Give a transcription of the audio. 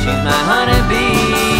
She's my honeybee.